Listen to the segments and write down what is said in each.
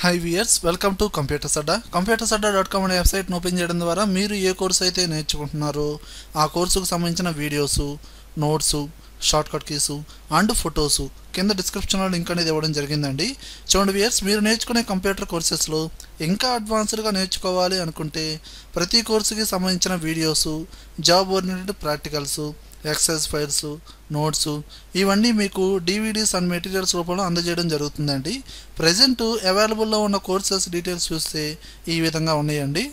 Hi viewers welcome to Computers Adda Computers Adda dot com అనే వెబ్సైట్ను open చేయడం ద్వారా మీరు ఏ కోర్సు అయితే నేర్చుకుంటున్నారో ఆ కోర్సుకు సంబంధించిన videos notes shortcut keys and photos కింద డిస్క్రిప్షన్లో లింక్ అనేది ఇవ్వడం జరిగిందండి. చూడండి వియర్స్ మీరు నేర్చుకునే కంప్యూటర్ కోర్సెస్లో ఇంకా అడ్వాన్స్డ్గా నేర్చుకోవాలి అనుకుంటే ప్రతి కోర్సుకి సంబంధించిన videos job oriented practicals exercise files notes ఇవన్నీ మీకు డివిడీస్ అండ్ మెటీరియల్స్ రూపంలో అందజేయడం జరుగుతుందండి. ప్రజెంట్ అవైలబుల్లో ఉన్న కోర్సెస్ డీటెయిల్స్ చూస్తే ఈ విధంగా ఉన్నాయండి.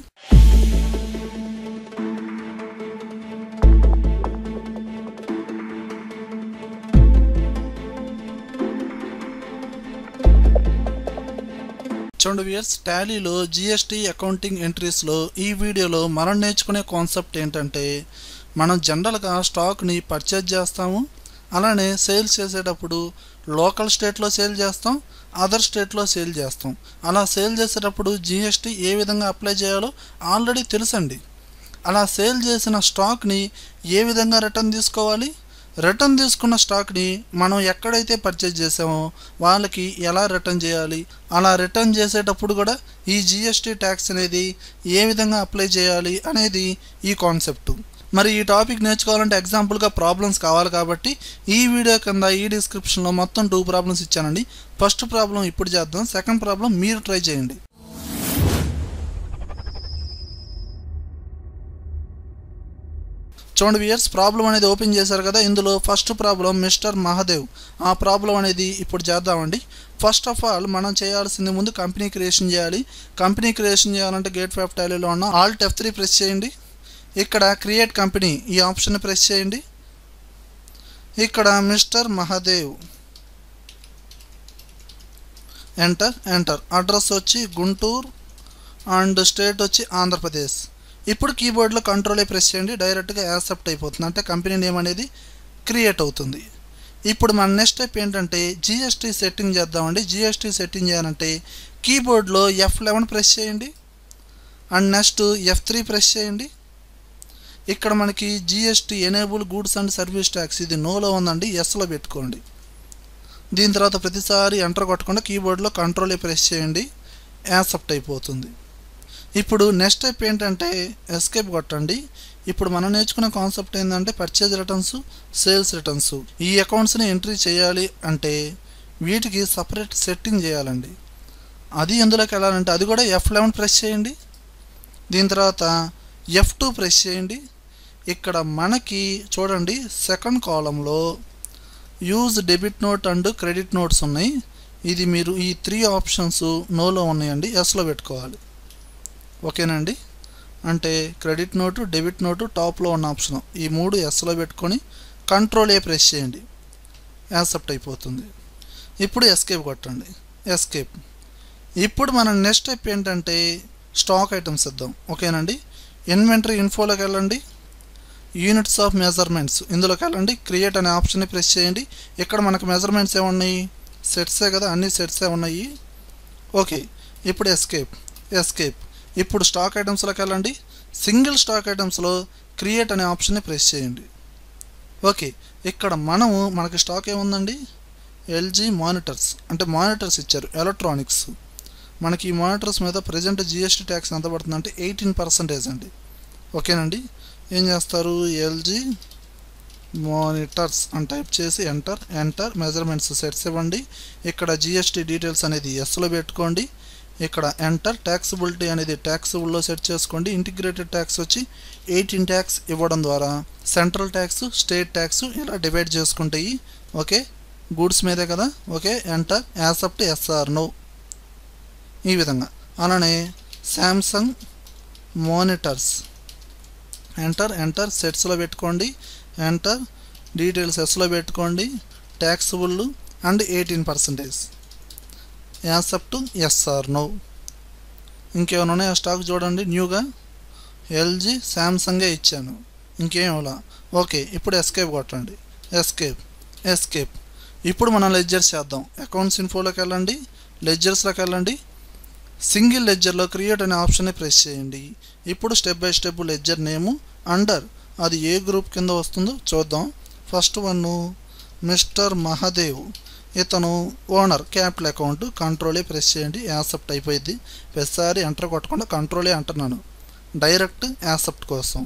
చూడండి వ్యూయర్స్ టాలీలో జిఎస్టీ అకౌంటింగ్ ఎంట్రీస్లో ఈ వీడియోలో మనం నేర్చుకునే కాన్సెప్ట్ ఏంటంటే మనం జనరల్గా స్టాక్ని పర్చేజ్ చేస్తాము అలానే సేల్స్ చేసేటప్పుడు లోకల్ స్టేట్లో సేల్ చేస్తాం అదర్ స్టేట్లో సేల్ చేస్తాం. అలా సేల్ చేసేటప్పుడు జిఎస్టీ ఏ విధంగా అప్లై చేయాలో ఆల్రెడీ తెలుసండి. అలా సేల్ చేసిన స్టాక్ని ఏ విధంగా రిటర్న్ తీసుకోవాలి? రిటర్న్ తీసుకున్న స్టాక్ని మనం ఎక్కడైతే పర్చేజ్ చేసామో వాళ్ళకి ఎలా రిటర్న్ చేయాలి? అలా రిటర్న్ చేసేటప్పుడు కూడా ఈ జిఎస్టీ ట్యాక్స్ అనేది ఏ విధంగా అప్లై చేయాలి అనేది ఈ కాన్సెప్ట్ మరి ఈ టాపిక్ నేర్చుకోవాలంటే ఎగ్జాంపుల్గా ప్రాబ్లమ్స్ కావాలి కాబట్టి ఈ వీడియో కింద ఈ డిస్క్రిప్షన్లో మొత్తం టూ ప్రాబ్లమ్స్ ఇచ్చానండి. ఫస్ట్ ప్రాబ్లం ఇప్పుడు చేద్దాం. సెకండ్ ప్రాబ్లం మీరు ట్రై చేయండి. చూడండి వియర్స్ ప్రాబ్లం అనేది ఓపెన్ చేశారు కదా. ఇందులో ఫస్ట్ ప్రాబ్లం మిస్టర్ మహాదేవ్. ఆ ప్రాబ్లం అనేది ఇప్పుడు చేద్దామండి. ఫస్ట్ ఆఫ్ ఆల్ మనం చేయాల్సింది ముందు కంపెనీ క్రియేషన్ చేయాలి. కంపెనీ క్రియేషన్ చేయాలంటే గేట్ ఆఫ్ టాలీలో ఉన్న ఆల్ట్ ఎఫ్ త్రీ ప్రెస్ చేయండి. ఇక్కడ క్రియేట్ కంపెనీ ఈ ఆప్షన్ ప్రెస్ చేయండి. ఇక్కడ Mr Mahadev. Enter enter address వచ్చి గుంటూరు అండ్ స్టేట్ వచ్చి ఆంధ్రప్రదేశ్. ఇప్పుడు కీబోర్డ్లో కంట్రోల్ ప్రెస్ చేయండి డైరెక్ట్గా యాక్సెప్ట్ అయిపోతుంది. అంటే కంపెనీ నేమ్ అనేది క్రియేట్ అవుతుంది. ఇప్పుడు మన నెక్స్ట్ స్టెప్ ఏంటంటే జిఎస్టీ సెట్టింగ్ చేద్దామండి. జిఎస్టీ సెట్టింగ్ చేయాలంటే కీబోర్డ్లో ఎఫ్ లెవెన్ ప్రెస్ చేయండి. And next F three press చేయండి. ఇక్కడ మనకి GST enable goods and service tax. ఇది నోలో ఉందండి ఎస్లో పెట్టుకోండి. దీని తర్వాత ప్రతిసారి ఎంటర్ కొట్టకుండా కీబోర్డ్లో కంట్రోల్ ప్రెస్ చేయండి యాక్సెప్ట్ అయిపోతుంది. ఇప్పుడు నెక్స్ట్ స్టెప్ ఏంటంటే ఎస్కేప్ కొట్టండి. ఇప్పుడు మనం నేర్చుకునే కాన్సెప్ట్ ఏంటంటే పర్చేజ్ రిటర్న్స్ సేల్స్ రిటర్న్స్ ఈ అకౌంట్స్ని ఎంట్రీ చేయాలి అంటే వీటికి సపరేట్ సెట్టింగ్ చేయాలండి. అది ఎందులోకి వెళ్ళాలంటే అది కూడా ఎఫ్ లెవెన్ ప్రెస్ చేయండి. దీని తర్వాత ఎఫ్ టూ ప్రెస్ చేయండి. ఇక్కడ మనకి చూడండి సెకండ్ కాలంలో use debit note and credit notes ఉన్నాయి. ఇది మీరు ఈ త్రీ ఆప్షన్స్ నోలో ఉన్నాయండి ఎస్లో పెట్టుకోవాలి. ఓకేనండి? అంటే క్రెడిట్ నోటు డెబిట్ నోటు టాప్లో ఉన్న ఆప్షన్. ఈ మూడు ఎస్లో పెట్టుకొని కంట్రోల్ ఏ ప్రెస్ చేయండి. యాక్సెప్ట్ అయిపోతుంది. ఇప్పుడు ఎస్కేప్ కొట్టండి. ఎస్కేప్. ఇప్పుడు మన నెక్స్ట్ స్టెప్ ఏంటంటే స్టాక్ ఐటమ్స్ ఇద్దాం. ఓకేనండి? ఇన్వెంటరీ ఇన్ఫోలోకి వెళ్ళండి. Units of measurements. ఇందులోకి వెళ్ళండి. క్రియేట్ అనే ఆప్షన్ని ప్రెస్ చేయండి. ఇక్కడ మనకు మెజర్మెంట్స్ ఏమున్నాయి? సెట్సే కదా? అన్ని సెట్సే ఉన్నాయి. ఓకే. ఇప్పుడు ఎస్కేప్. ఎస్కేప్. ఇప్పుడు స్టాక్ ఐటమ్స్లోకి వెళ్ళండి. సింగిల్ స్టాక్ ఐటమ్స్లో క్రియేట్ అనే ఆప్షన్ని ప్రెస్ చేయండి. ఓకే ఇక్కడ మనము మనకి స్టాక్ ఏముందండి? ఎల్జీ మానిటర్స్ అంటే మానిటర్స్ ఇచ్చారు ఎలక్ట్రానిక్స్ మనకి ఈ మానిటర్స్ మీద ప్రజెంట్ జిఎస్టీ ట్యాక్స్ ఎంత పడుతుందంటే ఎయిటీన్ పర్సెంటేజ్ అండి. ఓకేనండి? ఏం చేస్తారు? ఎల్జీ మానిటర్స్ అని టైప్ చేసి ఎంటర్ ఎంటర్ మెజర్మెంట్స్ సెట్స్ ఇవ్వండి. ఇక్కడ జిఎస్టీ డీటెయిల్స్ అనేది ఎస్లో పెట్టుకోండి. ఇక్కడ ఎంటర్ ట్యాక్సిబిలిటీ అనేది ట్యాక్సిబుల్లో సెట్ చేసుకోండి. ఇంటిగ్రేటెడ్ ట్యాక్స్ వచ్చి ఎయిటీన్ ట్యాక్స్ ఇవ్వడం ద్వారా సెంట్రల్ ట్యాక్స్ స్టేట్ ట్యాక్స్ ఇలా డివైడ్ చేసుకుంటాయి. ఓకే గూడ్స్ మీదే కదా? Okay enter accept SR no ఈ విధంగా. అలానే శాంసంగ్ మానిటర్స్ ఎంటర్ ఎంటర్ సెట్స్లో పెట్టుకోండి. ఎంటర్ డీటెయిల్స్ ఎస్లో పెట్టుకోండి. Taxable and eighteen percentage accept yes or no. ఇంకేమైనా ఉన్నాయా? స్టాక్ చూడండి న్యూగా? ఎల్జీ శాంసంగే ఇచ్చాను. ఇంకేం ఓకే ఇప్పుడు ఎస్కేప్ కొట్టండి. Escape escape. ఇప్పుడు మనం లెడ్జర్స్ చేద్దాం. అకౌంట్స్ ఇన్ఫోలోకి వెళ్ళండి లెడ్జర్స్లోకి వెళ్ళండి. సింగిల్ లెడ్జర్లో క్రియేట్ అనే ఆప్షన్ని ప్రెస్ చేయండి. ఇప్పుడు step by step ledger name under. అది ఏ గ్రూప్ కింద వస్తుందో చూద్దాం. First one Mr Mahadev. ఇతను owner capital account control A press చేయండి యాక్సెప్ట్ అయిపోయింది ప్రతిసారి ఎంటర్ కొట్టకుండా కంట్రోలే అంటున్నాను డైరెక్ట్ యాక్సెప్ట్ కోసం.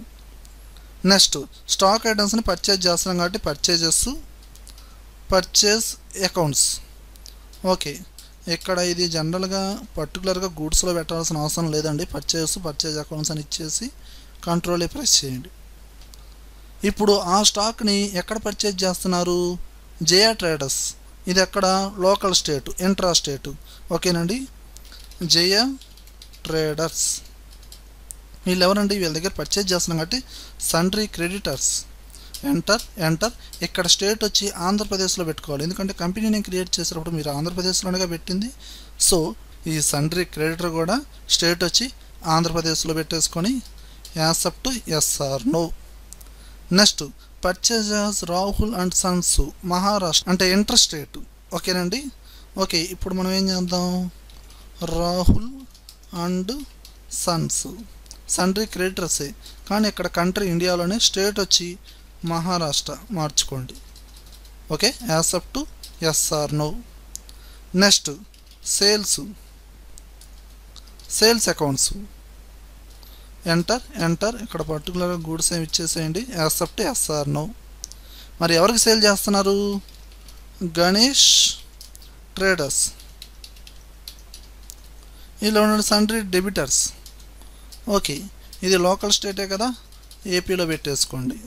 నెక్స్ట్ స్టాక్ ఐటమ్స్ని పర్చేజ్ చేస్తున్నాం కాబట్టి పర్చేజెస్ పర్చేజ్ అకౌంట్స్ ఓకే ఇక్కడ ఇది జనరల్గా పర్టికులర్గా గూడ్స్లో పెట్టాల్సిన అవసరం లేదండి. పర్చేస్ పర్చేజ్ అకౌంట్స్ అని ఇచ్చేసి కంట్రోలే ప్రెస్ చేయండి. ఇప్పుడు ఆ స్టాక్ని ఎక్కడ పర్చేజ్ చేస్తున్నారు? జేఆర్ ట్రేడర్స్ ఇది ఎక్కడ? Local state intra state. ఓకేనండి? జయ ట్రేడర్స్. వీళ్ళు ఎవరండి వీళ్ళ దగ్గర పర్చేజ్ చేస్తున్నాం కాబట్టి సండ్రీ క్రెడిటర్స్ ఎంటర్ ఎంటర్ ఇక్కడ స్టేట్ వచ్చి ఆంధ్రప్రదేశ్లో పెట్టుకోవాలి. ఎందుకంటే కంపెనీ నేను క్రియేట్ చేసినప్పుడు మీరు ఆంధ్రప్రదేశ్లోనేగా పెట్టింది. సో ఈ సండ్రీ క్రెడిటర్ కూడా స్టేట్ వచ్చి ఆంధ్రప్రదేశ్లో పెట్టేసుకొని accept yes or no. Next purchases Rahul and sons Maharashtra అంటే ఇంటర్ స్టేట్ ఓకేనండి? ఓకే ఇప్పుడు మనం ఏం చేద్దాం? రాహుల్ అండ్ సన్స్ సండ్రీ క్రెడిటర్సే కానీ ఇక్కడ కంట్రీ ఇండియాలోనే స్టేట్ వచ్చి మహారాష్ట్ర మార్చుకోండి. Okay accept to yes or no next sales sales accounts enter enter ఇక్కడ పర్టికులర్గా గూడ్స్ ఏమి ఇచ్చేసేయండి. యాక్సెప్ట్ ఎస్ఆర్ నో మరి ఎవరికి సేల్ చేస్తున్నారు? గణేష్ ట్రేడర్స్ ఇలా ఉన్న సండ్రీ డెబిటర్స్ ఓకే ఇది లోకల్ స్టేటే కదా? ఏపీలో పెట్టేసుకోండి.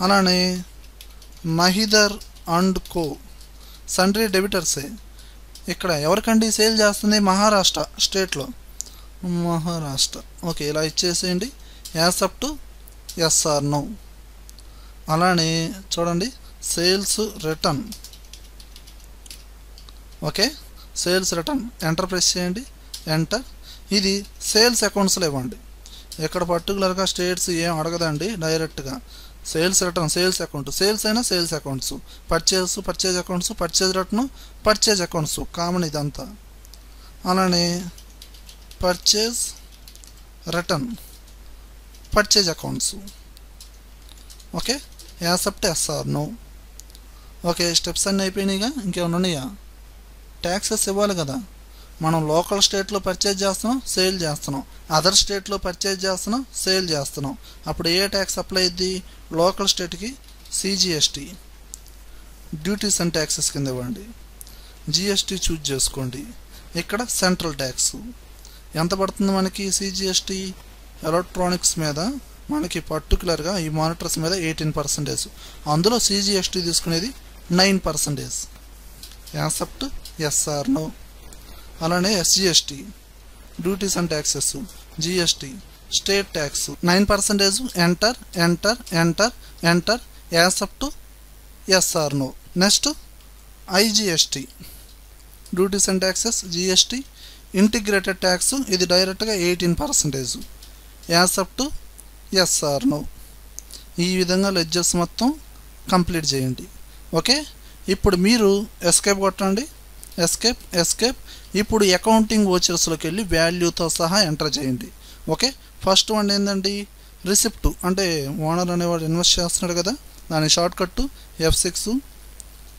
అలానే మహిదర్ అండ్ కో. సండ్రీ డెబిటర్సే ఇక్కడ ఎవరికండి సేల్ చేస్తుంది? మహారాష్ట్ర స్టేట్లో మహారాష్ట్ర. ఓకే ఇలా ఇచ్చేసేయండి. Accept to yes or no. అలానే చూడండి sales return. Okay sales return. Enter press చేయండి ఎంటర్. ఇది సేల్స్ అకౌంట్స్లో ఇవ్వండి. ఇక్కడ పర్టికులర్గా స్టేట్స్ ఏం అడగదండి డైరెక్ట్గా. Sales return sales account. Sales అయినా sales accounts. Purchase purchase accounts purchase return purchase accounts. Common ఇదంతా. అలానే purchase return purchase accounts okay accept yes or no okay steps అన్నీ అయిపోయినాయిగా ఇంకేమైనా ఉన్నాయా? ట్యాక్సెస్ ఇవ్వాలి కదా. మనం లోకల్ స్టేట్లో పర్చేజ్ చేస్తున్నాం సేల్ చేస్తున్నాం. అదర్ స్టేట్లో పర్చేజ్ చేస్తున్నాం సేల్ చేస్తున్నాం. అప్పుడు ఏ ట్యాక్స్ అప్లై అయింది లోకల్ స్టేట్కి సిజిఎస్టీ డ్యూటీస్ అండ్ ట్యాక్సెస్ కింద ఇవ్వండి. జిఎస్టీ చూజ్ చేసుకోండి. ఇక్కడ సెంట్రల్ ట్యాక్స్ ఎంత పడుతుంది మనకి సిజిఎస్టీ ఎలక్ట్రానిక్స్ మీద? మనకి పర్టికులర్గా ఈ మానిటర్స్ మీద ఎయిటీన్ పర్సెంటేజ్ అందులో సిజిఎస్టీ తీసుకునేది nine percentage accept yes or no. అలానే SGST duties and taxes GST state tax nine percentage enter enter enter enter accept yes or no. Next IGST duties and taxes GST integrated tax ఇది డైరెక్ట్గా eighteen percentage. Accept yes or no. ఈ విధంగా ledges మొత్తం complete చేయండి. Okay? ఇప్పుడు మీరు escape కొట్టండి. Escape escape. ఇప్పుడు అకౌంటింగ్ ఓచర్స్లోకి వెళ్ళి వాల్యూతో సహా ఎంటర్ చేయండి. ఓకే? ఫస్ట్ వన్ ఏంటండి రిసిప్ట్. అంటే ఓనర్ అనేవాడు ఇన్వెస్ట్ చేస్తున్నాడు కదా దాని short cut F six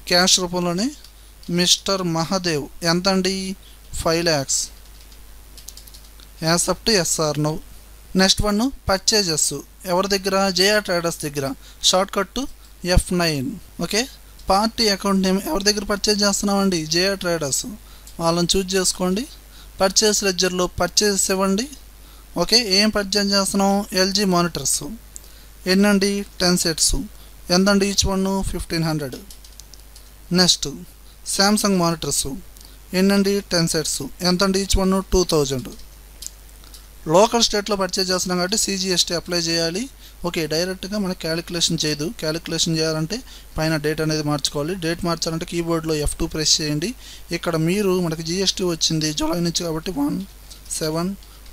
cash రూపంలోనే మిస్టర్ మహాదేవ్. ఎంత అండి five lakhs accept to yes or no. Next one purchases. ఎవరి దగ్గర? జేఆర్ ట్రేడర్స్ దగ్గర. Shortcut F nine. Okay? Party account name ఎవరి దగ్గర పర్చేజ్ చేస్తున్నామండి? JR traders. వాళ్ళని చూజ్ చేసుకోండి. పర్చేస్ లెడ్జర్లో పర్చేస్ ఇవ్వండి. ఓకే? ఏం పర్చేజ్ చేస్తున్నాం? LG monitors ఎన్నండి? Ten sets. ఎంతండి each one? Fifteen hundred. Next Samsung monitors ఎన్నండి ten sets. ఎంతండి each one? Two thousand. Local స్టేట్లో పర్చేజ్ చేస్తున్నాం కాబట్టి సీజీఎస్టీ అప్లై చేయాలి. ఓకే డైరెక్ట్గా మనకి క్యాలిక్యులేషన్ చేయదు. క్యాలిక్యులేషన్ చేయాలంటే పైన డేట్ అనేది మార్చుకోవాలి. డేట్ మార్చాలంటే కీబోర్డ్లో ఎఫ్ టూ ప్రెస్ చేయండి. ఇక్కడ మీరు మనకి జిఎస్టీ వచ్చింది జూలై నుంచి కాబట్టి one seven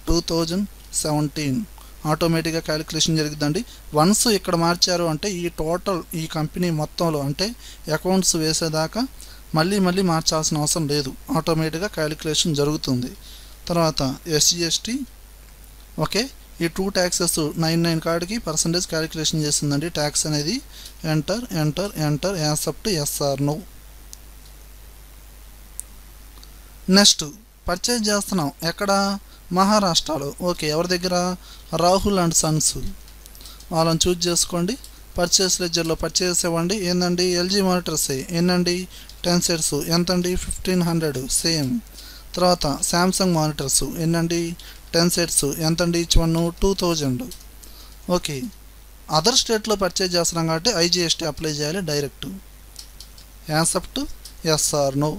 two thousand seventeen. ఆటోమేటిక్గా క్యాలిక్యులేషన్ జరుగుతుందండి వన్స్ ఇక్కడ మార్చారు అంటే ఈ టోటల్ ఈ కంపెనీ మొత్తంలో అంటే అకౌంట్స్ వేసేదాకా మళ్ళీ మళ్ళీ మార్చాల్సిన అవసరం లేదు. ఆటోమేటిక్గా క్యాలిక్యులేషన్ జరుగుతుంది. తర్వాత ఎస్జిఎస్టీ ఓకే ఈ టూ ట్యాక్సెస్ నైన్ నైన్ కార్డ్కి పర్సంటేజ్ క్యాలిక్యులేషన్ చేసిందండి ట్యాక్స్ అనేది enter enter enter accept yes or no next purchase చేస్తున్నాం. ఎక్కడ? మహారాష్ట్రలో. ఓకే ఎవరి దగ్గర? Rahul and sons. వాళ్ళని చూజ్ చేసుకోండి. పర్చేస్ లెజర్లో పర్చేస్ ఇవ్వండి. ఏందండి? ఎల్జీ మానిటర్స్ ఏందండి? టెన్ సెట్స్ ఎంతండి? Fifteen hundred same. తర్వాత శాంసంగ్ మానిటర్స్ ఎన్నండి? టెన్ సెట్స్ ఎంతండి? Each one two thousand. Okay. Other స్టేట్లో పర్చేజ్ చేస్తున్నాం కాబట్టి ఐజిఎస్టీ అప్లై చేయాలి direct. Accept? Yes or no.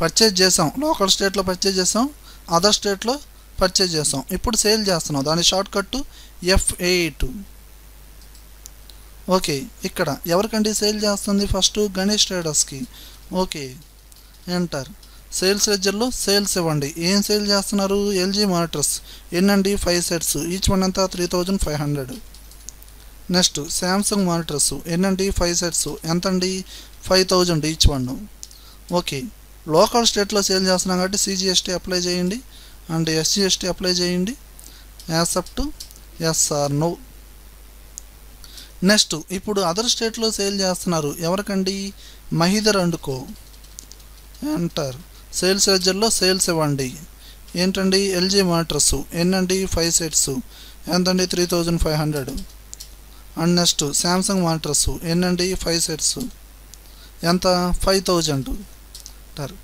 Purchase చేసాం. లోకల్ స్టేట్లో పర్చేజ్ చేసాం. అదర్ స్టేట్లో పర్చేజ్ చేసాం. ఇప్పుడు సేల్ చేస్తున్నాం. దాని short cut F eight. Okay ఇక్కడ ఎవరికండి సేల్ చేస్తుంది? First Ganesh ట్రేడర్స్కి. Okay enter. Sales లెజర్లో సేల్స్ ఇవ్వండి. ఏం సేల్ చేస్తున్నారు? LG monitors. ఎన్నండి? Five sets. Each one అంతా three thousand five hundred. Next Samsung monitors. ఎన్నండి? Five sets. ఎంతండి? Five thousand each one. Okay local స్టేట్లో సేల్ చేస్తున్నాం కాబట్టి సిజిఎస్టీ అప్లై చేయండి. అండ్ ఎస్జిఎస్టీ అప్లై చేయండి. Accept yes or no. Next ఇప్పుడు other స్టేట్లో sale చేస్తున్నారు. ఎవరికండి? Mahidhar and co enter sales లెజర్లో sales ఇవ్వండి. ఏంటండి? ఎల్జీ మానిటర్స్ ఎన్నండి? ఫైవ్ సెట్స్ ఎంతండి? Three thousand five hundred and next Samsung monitors ఎన్నండి? Five sets ఎంత? ఫైవ్ థౌజండ్ అంటారు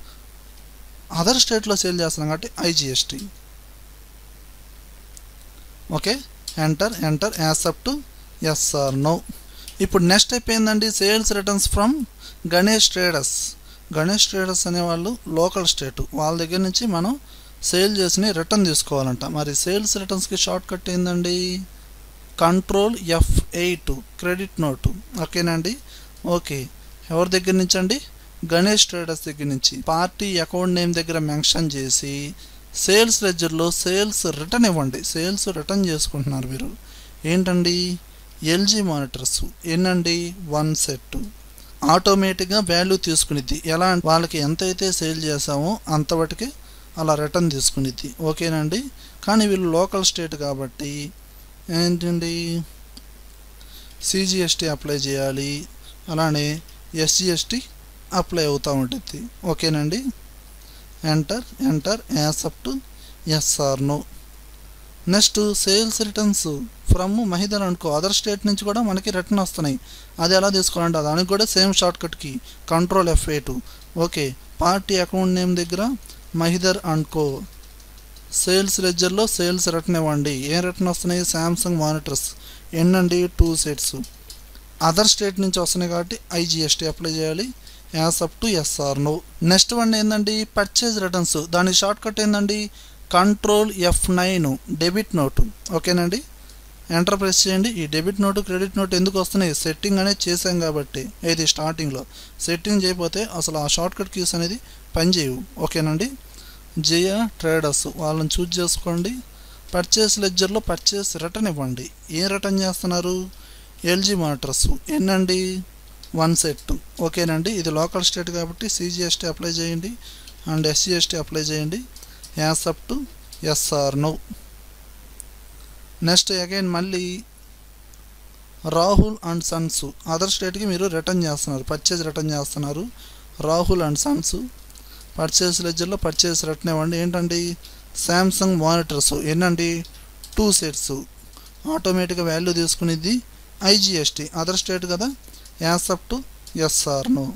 అదర్ స్టేట్లో సేల్ చేస్తున్నాం కాబట్టి IGST okay enter enter accept yes or no ఇప్పుడు నెక్స్ట్ స్టెప్ ఏంటండి sales returns from Ganesh traders Ganesh traders అనేవాళ్ళు local state వాళ్ళ దగ్గర నుంచి మనం సేల్ చేసిన రిటర్న్ తీసుకోవాలంట. మరి సేల్స్ రిటర్న్స్కి షార్ట్ కట్ ఏందండి? Control F eight credit note ఓకేనండి ఓకే ఎవరి దగ్గర నుంచి అండి? గణేష్ ట్రేడర్స్ దగ్గర నుంచి. పార్టీ అకౌంట్ నేమ్ దగ్గర మెన్షన్ చేసి సేల్స్ లెజర్లో సేల్స్ రిటర్న్ ఇవ్వండి. సేల్స్ రిటర్న్ చేసుకుంటున్నారు మీరు ఏంటండి? LG monitors ఎన్నండి? One set. ఆటోమేటిక్గా వాల్యూ తీసుకునిద్ది. ఎలా వాళ్ళకి ఎంతైతే సేల్ చేసామో అంతవరకు అలా రిటర్న్ తీసుకునిద్ది. ఓకేనండి? కానీ వీళ్ళు లోకల్ స్టేట్ కాబట్టి ఏంటండి? సిజిఎస్టీ అప్లై చేయాలి. అలానే ఎస్జిఎస్టీ అప్లై అవుతూ ఉంటుంది ఓకేనండి? Enter enter accept yes or no. Next sales returns from Mahidhar అనుకో అదర్ స్టేట్ నుంచి కూడా మనకి రిటర్న్ వస్తున్నాయి. అది ఎలా తీసుకోవాలంటే దానికి కూడా same షార్ట్కట్కి control F okay party account name దగ్గర మహిదర్ అనుకో సేల్స్ లెజర్లో సేల్స్ రిటర్న్ ఇవ్వండి. ఏం రిటర్న్ వస్తున్నాయి? శాంసంగ్ మానిటర్స్ ఎన్నండి టూ సెట్స్ అదర్ స్టేట్ నుంచి వస్తున్నాయి కాబట్టి ఐజిఎస్టీ అప్లై చేయాలి. As up to SR no next one ఏంటండి పర్చేజ్ రిటర్న్స్ దాని షార్ట్ కట్ ఏంటండి control F nine debit note ఓకేనండి? ఎంటర్ ప్రెస్ చేయండి. ఈ డెబిట్ నోటు క్రెడిట్ నోట్ ఎందుకు వస్తున్నాయి? సెట్టింగ్ అనేది చేసాం కాబట్టి ఇది స్టార్టింగ్లో సెట్టింగ్ చేయకపోతే అసలు ఆ షార్ట్కట్ క్యూస్ కీస్ అనేది పనిచేయవు. ఓకేనండి? జయ ట్రేడర్స్ వాళ్ళని చూజ్ చేసుకోండి. పర్చేస్ లెడ్జర్లో పర్చేస్ రిటర్న్ ఇవ్వండి. ఏం రిటర్న్ చేస్తున్నారు? ఎల్జీ మోటార్స్ ఎన్నండి? వన్ సెట్ ఓకేనండి? ఇది లోకల్ స్టేట్ కాబట్టి సిజిఎస్టీ అప్లై చేయండి. అండ్ ఎస్జిఎస్టీ అప్లై చేయండి. As up to SR no. Next again మళ్ళీ రాహుల్ అండ్ సన్స్. అదర్ స్టేట్కి మీరు రిటర్న్ చేస్తున్నారు పర్చేజ్ రిటర్న్ చేస్తున్నారు. Rahul and sons. పర్చేస్ లెజర్లో పర్చేస్ రిటర్న్ ఇవ్వండి. ఏంటండి? శాంసంగ్ మానిటర్స్ ఏంటండి టూ సెట్స్ ఆటోమేటిక్గా వాల్యూ తీసుకునేది ఐజిఎస్టీ అదర్ స్టేట్ కదా? As up to SR no.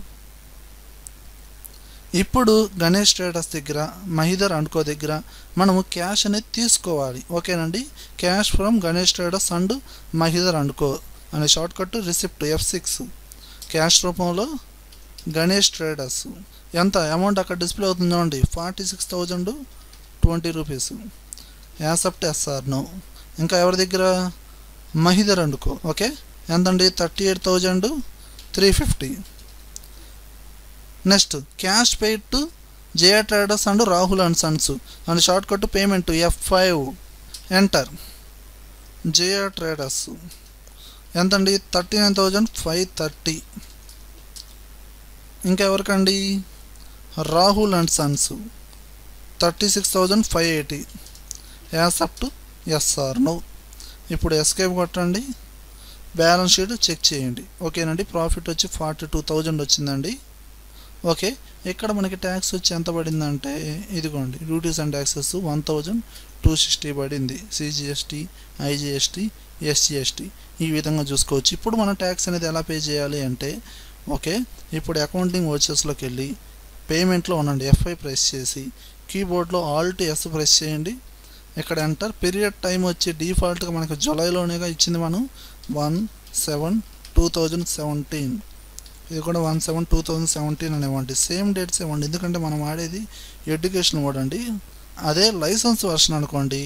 ఇప్పుడు గణేష్ ట్రేడర్స్ దగ్గర మహిదర్ అనుకో దగ్గర మనము క్యాష్ అనేది తీసుకోవాలి. ఓకేనండి? Cash from Ganesh traders and Mahidhar అనుకో అనే short cut receipt F six cash రూపంలో గణేష్ ట్రేడర్స్ ఎంత? అమౌంట్ అక్కడ డిస్ప్లే అవుతుంది చూడండి. Forty six thousand twenty rupees accept SR no. ఇంకా ఎవరి దగ్గర? మహిదర్ అనుకో ఓకే? ఎంతండి? Thirty eight thousand three fifty next cash paid to Jaya traders and Rahul and sons and short cut payment F five enter. Jaya traders. ఎంతండి? Thirty nine thousand five thirty. ఇంకా ఎవరికండి Rahul and sons. Thirty six thousand five eighty. Accept SR no. ఇప్పుడు escape కొట్టండి. Balance sheet check చేయండి. ఓకేనండి? Profit వచ్చి forty two thousand వచ్చిందండి. Okay. ఇక్కడ మనకి ట్యాక్స్ వచ్చి ఎంత పడిందంటే ఇదిగోండి duties and taxes one thousand two sixty పడింది. సిజిఎస్టీ ఐజిఎస్టీ ఎస్జిఎస్టీ ఈ విధంగా చూసుకోవచ్చు. ఇప్పుడు మనం ట్యాక్స్ అనేది ఎలా పే చేయాలి అంటే ఓకే ఇప్పుడు అకౌంటింగ్ వచ్చెస్లోకి వెళ్ళి పేమెంట్లో ఉండండి ఎఫ్ఐ ప్రెస్ చేసి కీబోర్డ్లో ఆల్ట్ ఎస్ ప్రెస్ చేయండి. ఇక్కడ ఎంటర్. పీరియడ్ టైం వచ్చి డిఫాల్ట్గా మనకు జూలైలోనేగా ఇచ్చింది మనం one seven two thousand seventeen. ఇది కూడా one seven two thousand seventeen అని ఇవ్వండి సేమ్ డేట్స్ ఇవ్వండి. ఎందుకంటే మనం ఆడేది ఎడ్యుకేషన్ వాడండి అదే లైసెన్స్ వర్షన్ అనుకోండి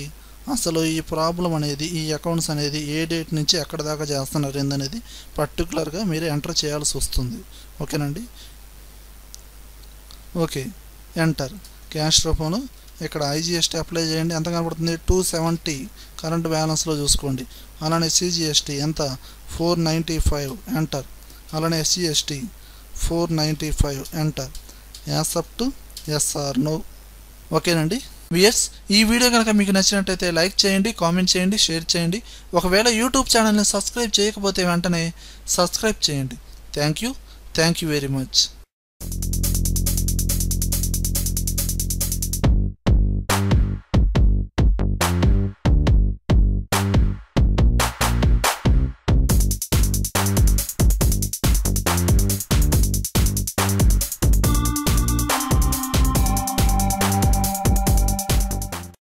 అసలు ఈ ప్రాబ్లం అనేది ఈ అకౌంట్స్ అనేది ఏ డేట్ నుంచి ఎక్కడ దాకా చేస్తున్నారు ఏందనేది పర్టికులర్గా మీరు ఎంటర్ చేయాల్సి వస్తుంది. ఓకేనండి? Okay enter. క్యాష్ రూపంలో ఇక్కడ ఐజీఎస్టీ అప్లై చేయండి. ఎంత కనబడుతుంది? Two seventy. కరెంట్ బ్యాలెన్స్లో చూసుకోండి. అలానే సిజిఎస్టీ ఎంత? Four ninety five. ఎంటర్. అలానే SGST four ninety five enter యాసప్ to SR no ఓకేనండి? వియర్స్ ఈ వీడియో కనుక మీకు నచ్చినట్టయితే లైక్ చేయండి కామెంట్ చేయండి షేర్ చేయండి. ఒకవేళ యూట్యూబ్ ఛానల్ని సబ్స్క్రైబ్ చేయకపోతే వెంటనే సబ్స్క్రైబ్ చేయండి. Thank you thank you very much